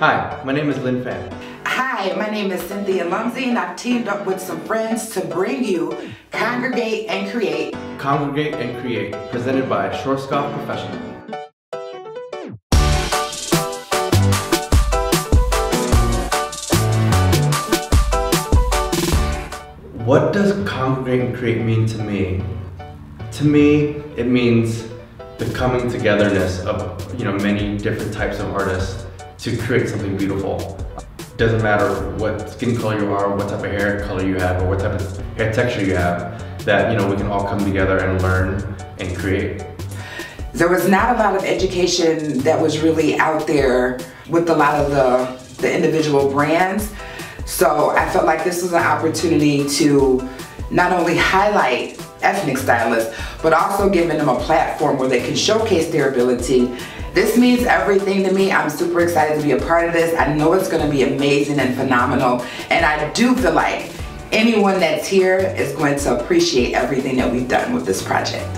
Hi, my name is Linh Phan. Hi, my name is Cynthia Lumzy and I've teamed up with some friends to bring you Congregate and Create. Congregate and Create, presented by Schwarzkopf Professional. What does congregate and create mean to me? To me, it means the coming togetherness of you know many different types of artists to create something beautiful. Doesn't matter what skin color you are, what type of hair color you have, or what type of hair texture you have, that you know we can all come together and learn and create. There was not a lot of education that was really out there with a lot of the, the individual brands. So I felt like this was an opportunity to not only highlight ethnic stylists, but also giving them a platform where they can showcase their ability. This means everything to me. I'm super excited to be a part of this. I know it's gonna be amazing and phenomenal. And I do feel like anyone that's here is going to appreciate everything that we've done with this project.